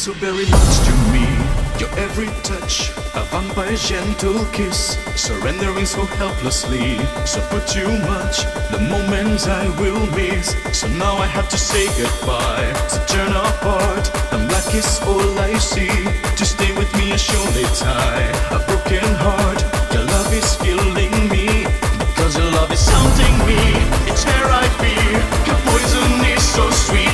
so very much to me. Your every touch, a vampire's gentle kiss, surrendering so helplessly. So put too much, the moments I will miss. So now I have to say goodbye. So turn apart, The black is all I see. To stay with me, a surely tie. A broken heart, your love is killing me. Because your love is haunting me, it's where I fear. Your poison is so sweet.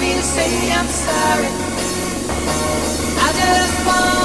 Me to say I'm sorry. I just want